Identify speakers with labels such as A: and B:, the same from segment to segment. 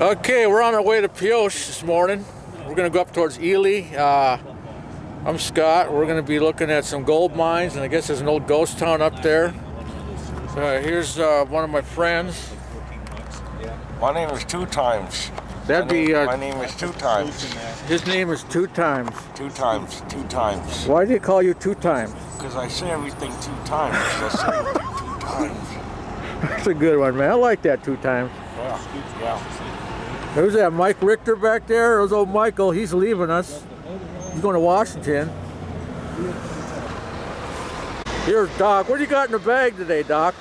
A: Okay, we're on our way to Pioche this morning. We're going to go up towards Ely. Uh, I'm Scott. We're going to be looking at some gold mines, and I guess there's an old ghost town up there. So here's uh, one of my friends.
B: My name is Two Times.
A: That'd
B: my name,
A: be, uh,
B: my name is Two Times.
A: his name is Two Times.
B: Two Times. Two Times.
A: Why do you call you Two Times?
B: Because I say everything two times. I say two times.
A: That's a good one, man. I like that Two Times.
B: Yeah. Yeah.
A: Who's that, Mike Richter back there? There's old Michael. He's leaving us. He's going to Washington. Here's Doc. What do you got in the bag today, Doc?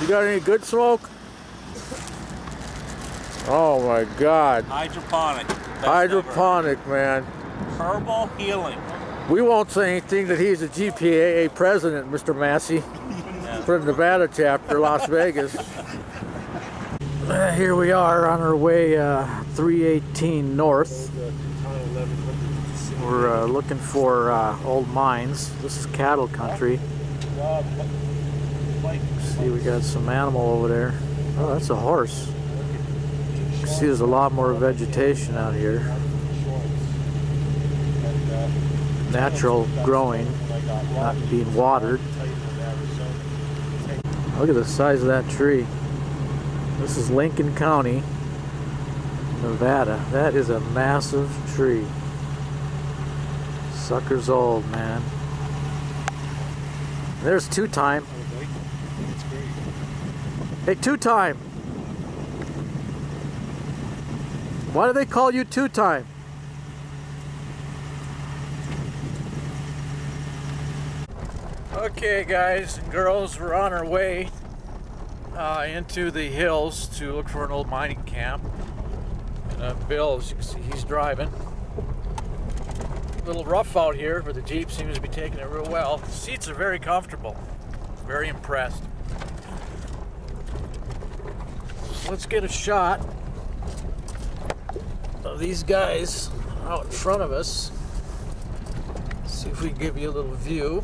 A: You got any good smoke? Oh my God.
C: Hydroponic.
A: Hydroponic, man.
C: Herbal healing.
A: We won't say anything that he's a GPAA president, Mr. Massey, the Nevada chapter, Las Vegas. Uh, here we are on our way uh, 318 north. We're uh, looking for uh, old mines. This is cattle country. See, we got some animal over there. Oh, that's a horse. See, there's a lot more vegetation out here. Natural growing, not being watered. Look at the size of that tree. This is Lincoln County, Nevada. That is a massive tree. Sucker's old, man. There's two time. Oh, hey, two time. Why do they call you two time? Okay, guys and girls, we're on our way uh, into the hills to look for an old mining camp. And, uh, Bill, as you can see, he's driving. A little rough out here, but the Jeep seems to be taking it real well. The seats are very comfortable. Very impressed. So let's get a shot of these guys out in front of us. See if we can give you a little view.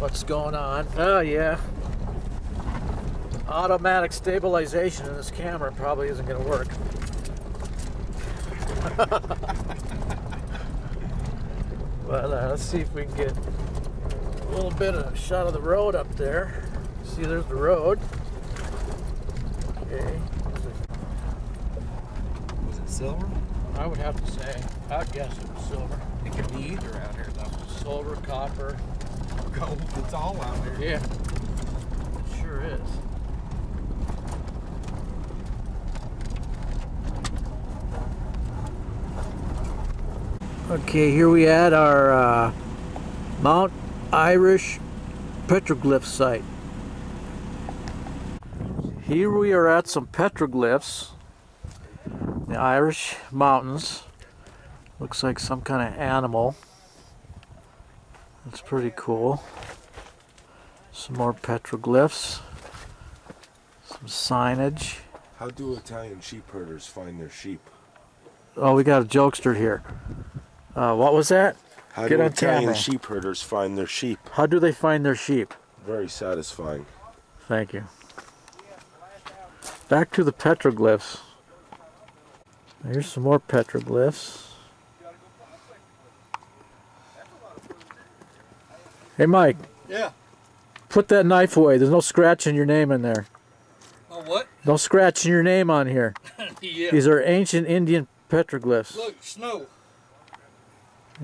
A: What's going on? Oh yeah. Automatic stabilization in this camera probably isn't going to work. well, uh, let's see if we can get a little bit of a shot of the road up there. See, there's the road. Okay.
D: Was it silver?
A: I would have to say, I'd guess it was silver.
D: It could be either out here though.
A: Silver, copper.
D: Gold, it's all out here.
A: Yeah. It sure is. Okay, here we at our uh, Mount Irish petroglyph site. Here we are at some petroglyphs, the Irish mountains. Looks like some kind of animal. That's pretty cool. Some more petroglyphs. Some signage.
B: How do Italian sheep herders find their sheep?
A: Oh, we got a jokester here. Uh, what was that?
B: How
A: Get
B: do
A: on
B: Italian
A: camera.
B: sheep herders find their sheep?
A: How do they find their sheep?
B: Very satisfying.
A: Thank you. Back to the petroglyphs. Here's some more petroglyphs. Hey, Mike,
D: Yeah.
A: put that knife away. There's no scratching your name in there.
D: Oh, what?
A: No scratching your name on here.
D: yeah.
A: These are ancient Indian petroglyphs.
D: Look, snow.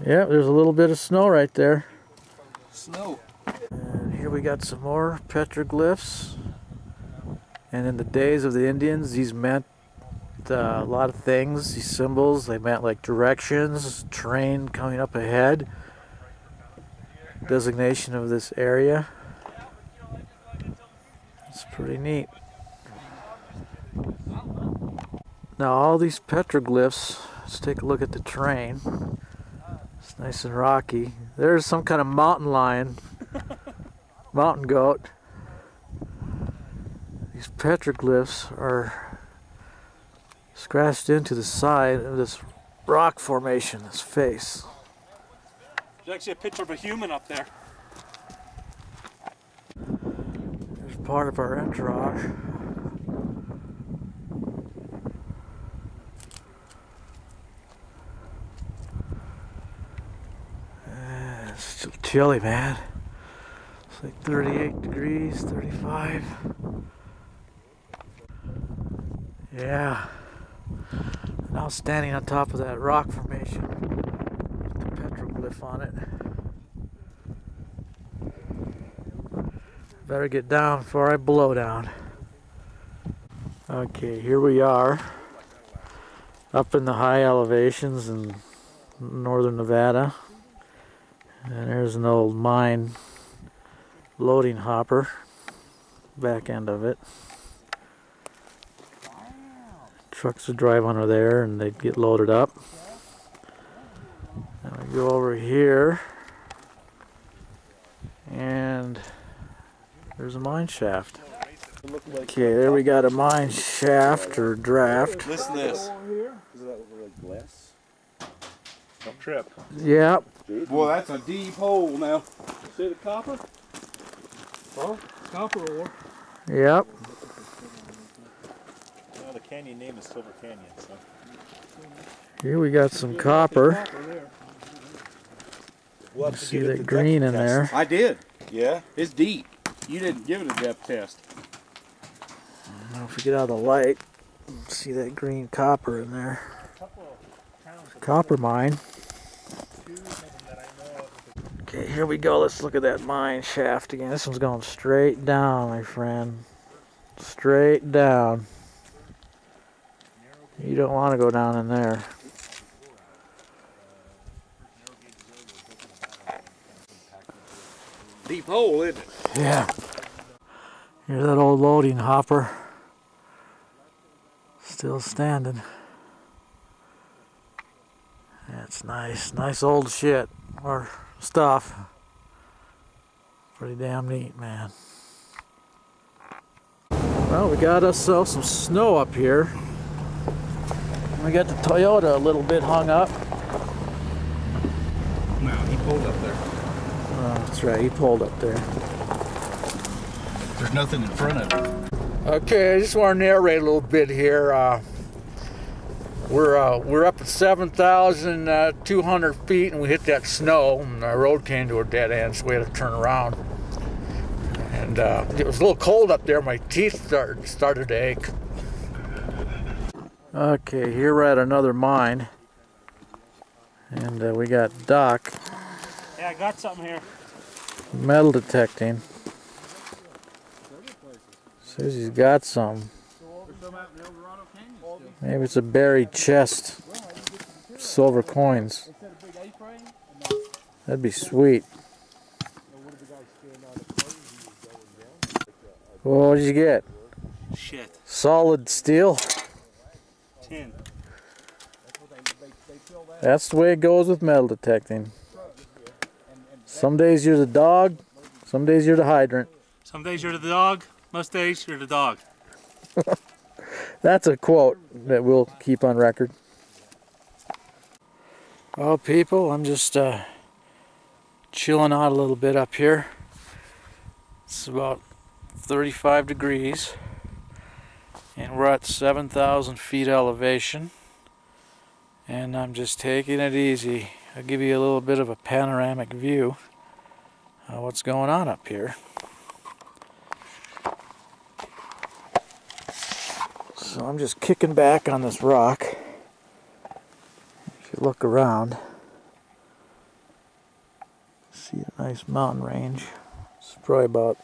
A: Yeah, there's a little bit of snow right there.
D: Snow.
A: And here we got some more petroglyphs. And in the days of the Indians, these meant uh, a lot of things. These symbols, they meant like directions, train coming up ahead, designation of this area. It's pretty neat. Now all these petroglyphs, let's take a look at the terrain. Nice and rocky. There's some kind of mountain lion, mountain goat. These petroglyphs are scratched into the side of this rock formation, this face.
C: There's actually a picture of a human up there.
A: There's part of our entourage. Still chilly, man. It's like 38 degrees, 35. Yeah. Now standing on top of that rock formation with the petroglyph on it. Better get down before I blow down. Okay, here we are up in the high elevations in northern Nevada. And there's an old mine loading hopper, back end of it. Trucks would drive under there and they'd get loaded up. And we go over here and there's a mine shaft. Okay, there we got a mine shaft or draft.
B: Listen to this.
C: Don't trip.
A: Yep,
E: Boy, that's a deep hole now.
D: See the copper? Huh? Copper ore.
A: yep.
C: Well, the canyon name is Silver Canyon, so.
A: Here we got some copper.
D: Copper there.
B: We'll
A: You see that green in
B: depth
A: there.
E: I did.
B: Yeah?
E: It's deep. You didn't give it a depth test.
A: Now if we get out of the light, see that green copper in there. Copper mine. Okay, here we go. Let's look at that mine shaft again. This one's going straight down, my friend. Straight down. You don't want to go down in there.
E: Deep hole, isn't it?
A: Yeah. Here's that old loading hopper. Still standing. That's nice. Nice old shit. Or stuff. Pretty damn neat, man. Well, we got ourselves some snow up here. We got the Toyota a little bit hung up.
E: No, he pulled up there.
A: Oh, that's right, he pulled up there.
E: There's nothing in front of it.
A: Okay, I just want to narrate a little bit here. Uh, we're uh, we're up at 7,200 feet, and we hit that snow, and our road came to a dead end, so we had to turn around. And uh, it was a little cold up there. My teeth started started to ache. Okay, here we're at another mine, and uh, we got Doc
C: Yeah, I got something here.
A: metal detecting. Says he's got some. Maybe it's a buried chest. Silver coins. That'd be sweet. Well, what did you get?
C: Shit.
A: Solid steel?
C: Tin.
A: That's the way it goes with metal detecting. Some days you're the dog, some days you're the hydrant.
C: Some days you're the dog, most days you're the dog.
A: That's a quote that we'll keep on record. Well, people, I'm just uh, chilling out a little bit up here. It's about 35 degrees, and we're at 7,000 feet elevation. And I'm just taking it easy. I'll give you a little bit of a panoramic view of what's going on up here. I'm just kicking back on this rock. If you look around, see a nice mountain range. It's probably about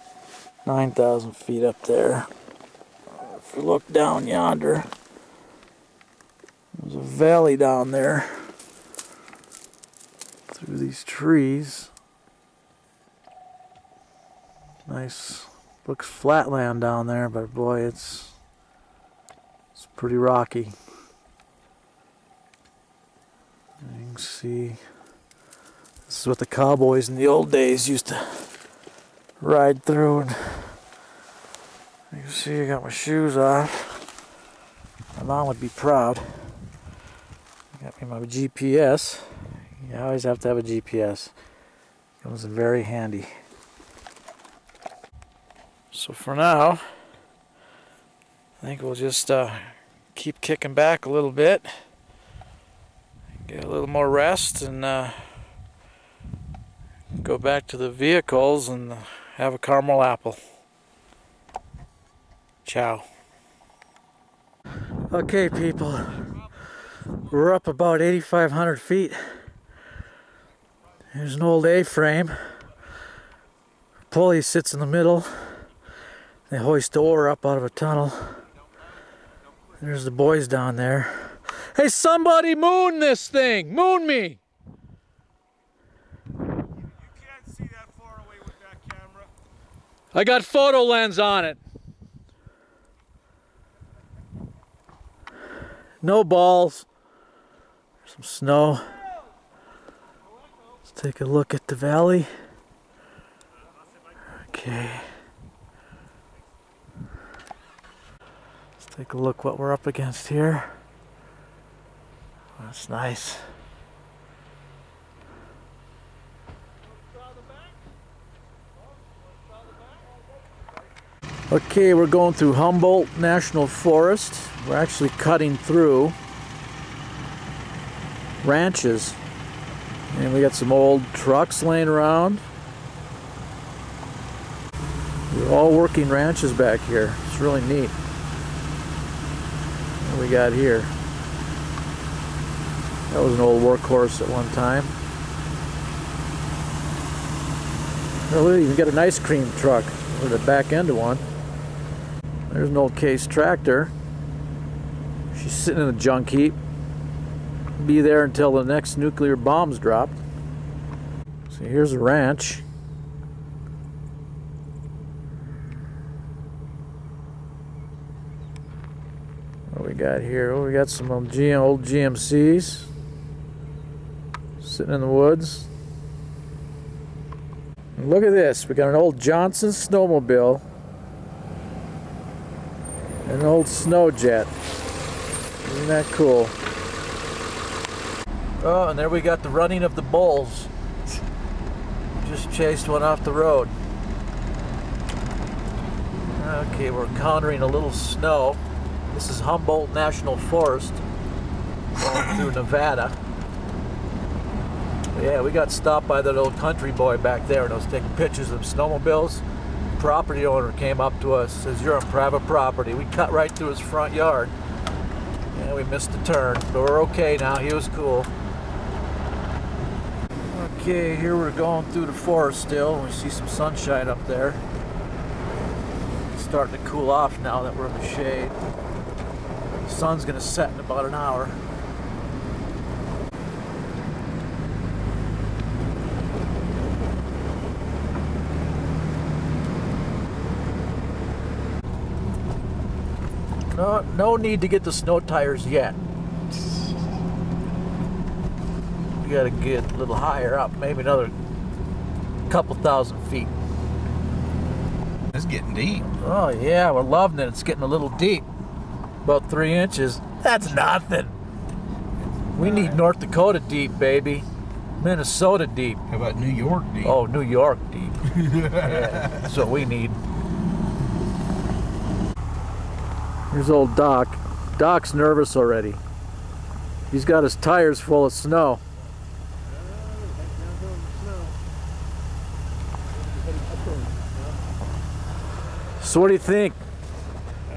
A: 9,000 feet up there. If you look down yonder, there's a valley down there through these trees. Nice, looks flatland down there, but boy, it's it's pretty rocky. You can see this is what the cowboys in the old days used to ride through and you can see I got my shoes off. My mom would be proud. Got me my GPS. You always have to have a GPS. Comes in very handy. So for now, I think we'll just uh, keep kicking back a little bit, get a little more rest, and uh, Go back to the vehicles and have a caramel apple. Ciao. Okay, people. We're up about 8,500 feet. There's an old A-frame. Pulley sits in the middle. They hoist the ore up out of a tunnel. There's the boys down there. Hey, somebody moon this thing! Moon me! I got photo lens on it. No balls. Some snow. Let's take a look at the valley. Okay. Take a look what we're up against here. That's nice. Okay, we're going through Humboldt National Forest. We're actually cutting through ranches. And we got some old trucks laying around. We're all working ranches back here. It's really neat. We got here? That was an old workhorse at one time. Oh, we even got an ice cream truck, or the back end of one. There's an old case tractor. She's sitting in a junk heap. Be there until the next nuclear bombs drop. So here's a ranch. Got here? Oh, we got some um, old, GM, old GMCs sitting in the woods. And look at this. We got an old Johnson snowmobile an old snow jet. Isn't that cool? Oh, and there we got the running of the bulls. Just chased one off the road. Okay, we're encountering a little snow. This is Humboldt National Forest going through Nevada. Yeah, we got stopped by that old country boy back there and I was taking pictures of snowmobiles property owner came up to us, says, you're on private property. We cut right through his front yard. And we missed a turn, but we're okay now. He was cool. Okay, here we're going through the forest still. We see some sunshine up there. It's starting to cool off now that we're in the shade. The sun's gonna set in about an hour. No, no need to get the snow tires yet. We gotta get a little higher up, maybe another couple thousand feet.
E: It's getting deep.
A: Oh yeah, we're loving it. It's getting a little deep. About three inches. That's nothing. We need North Dakota deep, baby. Minnesota deep.
E: How about New York deep?
A: Oh, New York deep. yeah, that's what we need. Here's old Doc. Doc's nervous already. He's got his tires full of snow. So what do you think?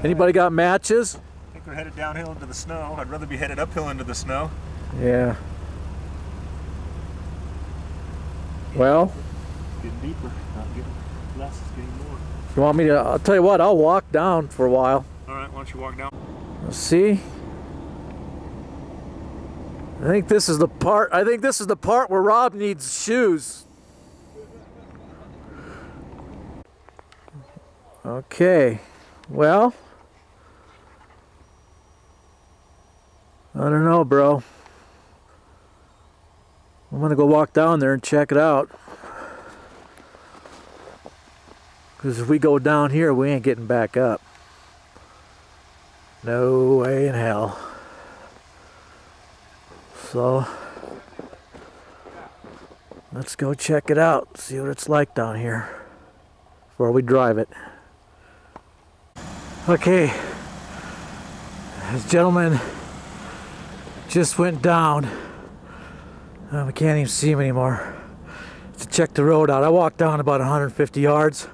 A: Anybody got matches?
B: Think we're headed downhill into the snow. I'd rather be headed uphill into the snow.
A: Yeah. Well,
B: Getting deeper, not getting less, it's getting more.
A: you want me to? I'll tell you what. I'll walk down for a while.
B: All right, why don't you walk down?
A: See? I think this is the part I think this is the part where Rob needs shoes. Okay. Well, I don't know, bro. I'm to go walk down there and check it out. Cuz if we go down here, we ain't getting back up. No way in hell. So, let's go check it out, see what it's like down here before we drive it. Okay, this gentleman just went down. Uh, we can't even see him anymore. to check the road out. I walked down about 150 yards,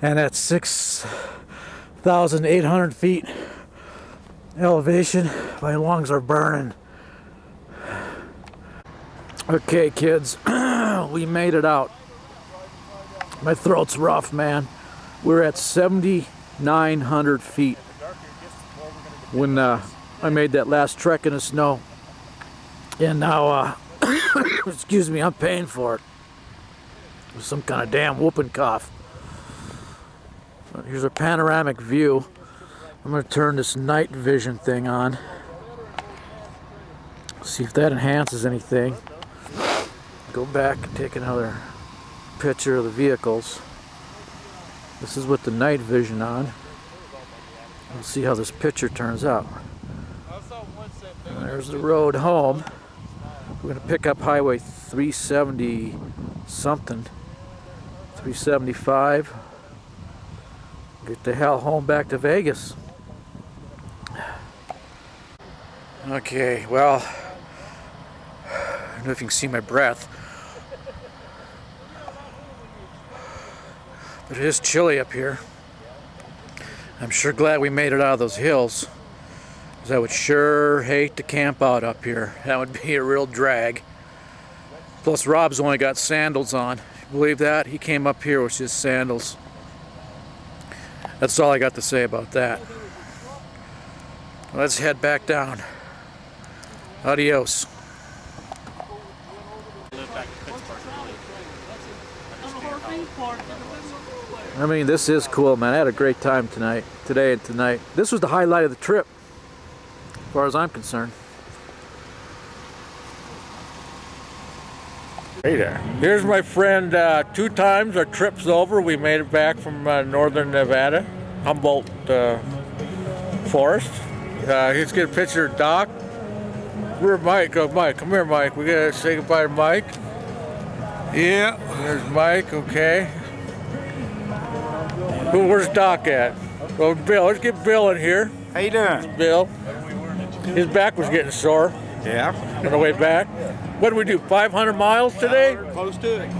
A: and at 6,800 feet elevation, my lungs are burning. Okay, kids, we made it out. My throat's rough, man. We're at 7,900 feet when uh, I made that last trek in the snow. And now, uh, excuse me, I'm paying for it. With some kind of damn whooping cough. Here's a panoramic view. I'm going to turn this night vision thing on. See if that enhances anything. Go back and take another picture of the vehicles. This is with the night vision on. We'll see how this picture turns out. And there's the road home. We're going to pick up Highway 370 something. 375. Get the hell home back to Vegas. Okay, well, I don't know if you can see my breath. But it is chilly up here. I'm sure glad we made it out of those hills. Because I would sure hate to camp out up here. That would be a real drag. Plus Rob's only got sandals on. Believe that? He came up here with just sandals. That's all I got to say about that. Let's head back down. Adios. I mean, this is cool, man. I had a great time tonight, today and tonight. This was the highlight of the trip, as far as I'm concerned. Hey there. Here's my friend. Uh, two times our trip's over. We made it back from uh, northern Nevada, Humboldt uh, Forest. Uh, let's a picture of Doc. Where's Mike? Oh, Mike, come here, Mike. We gotta say goodbye to Mike. Yeah. There's Mike. Okay. Who, where's Doc at? Oh, Bill. Let's get Bill in here.
B: How you doing?
A: Bill. His back was getting sore
B: Yeah.
A: on the way back. What did we do? 500 miles today?
B: Close to it.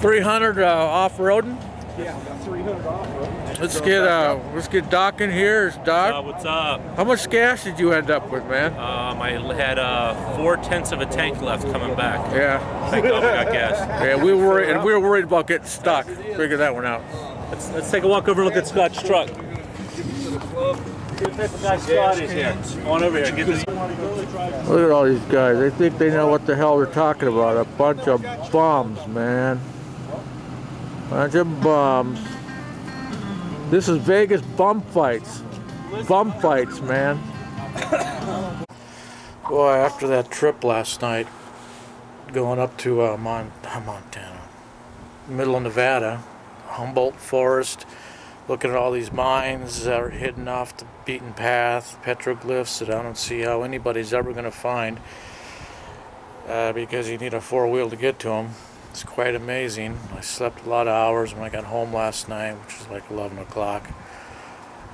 A: 300 uh, off-roading.
D: Yeah, about 300 off-roading.
A: Let's get uh, let's get Doc in here.
F: Uh,
A: Doc?
F: what's up?
A: How much gas did you end up with, man?
F: Um, I had uh, four tenths of a tank left coming back.
A: Yeah,
F: Thank God I got gas.
A: yeah. We were and we were worried about getting stuck. Figure that one out.
C: Let's, let's take a walk over and look at Scott's truck.
A: Look at all these guys. They think they know what the hell they're talking about. A bunch of bums, man. Bunch of bums. This is Vegas bum fights. Bum fights, man. Boy, after that trip last night, going up to uh, Mon- Montana, middle of Nevada, Humboldt Forest, looking at all these mines that are hidden off the beaten path, petroglyphs that I don't see how anybody's ever going to find uh, because you need a four wheel to get to them. It's quite amazing. I slept a lot of hours when I got home last night, which was like 11 o'clock,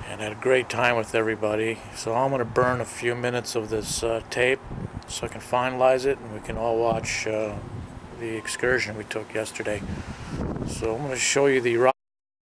A: and had a great time with everybody. So I'm going to burn a few minutes of this uh, tape so I can finalize it and we can all watch uh, the excursion we took yesterday. So I'm going to show you the rock.